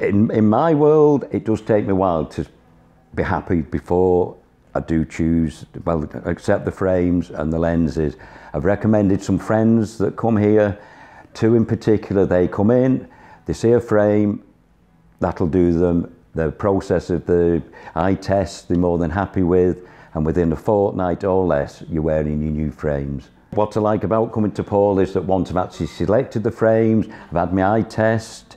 In, in my world, it does take me a while to be happy before I do choose, well, accept the frames and the lenses. I've recommended some friends that come here, two in particular, they come in, they see a frame, that'll do them. The process of the eye test, they're more than happy with, and within a fortnight or less, you're wearing your new frames. What I like about coming to Paul is that once I've actually selected the frames, I've had my eye test,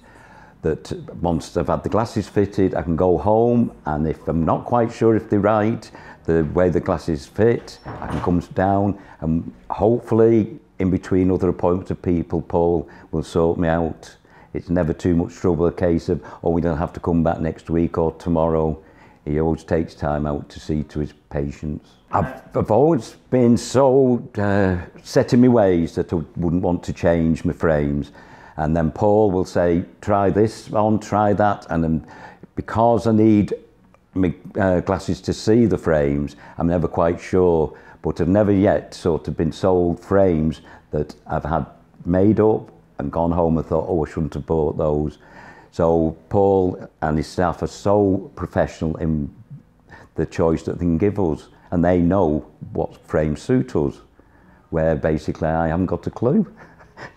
that once I've had the glasses fitted, I can go home and if I'm not quite sure if they're right, the way the glasses fit, I can come down and hopefully in between other appointments of people, Paul will sort me out. It's never too much trouble, a case of, oh, we don't have to come back next week or tomorrow. He always takes time out to see to his patients. I've, I've always been so uh, set in my ways that I wouldn't want to change my frames. And then Paul will say, try this on, try that. And then because I need uh, glasses to see the frames, I'm never quite sure. But I've never yet sort of been sold frames that I've had made up and gone home and thought, oh, I shouldn't have bought those. So Paul and his staff are so professional in the choice that they can give us. And they know what frames suit us, where basically I haven't got a clue.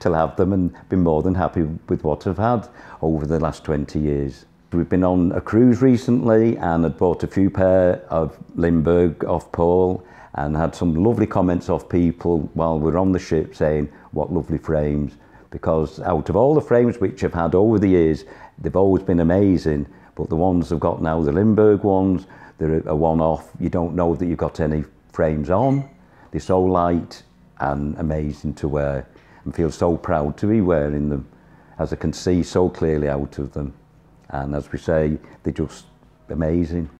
To have them and been more than happy with what I've had over the last 20 years. We've been on a cruise recently and had bought a few pair of Lindberg off Paul and had some lovely comments off people while we we're on the ship saying what lovely frames. Because out of all the frames which I've had over the years they've always been amazing but the ones I've got now the Lindberg ones they're a one-off. You don't know that you've got any frames on. They're so light and amazing to wear and feel so proud to be wearing them as I can see so clearly out of them. And as we say, they're just amazing.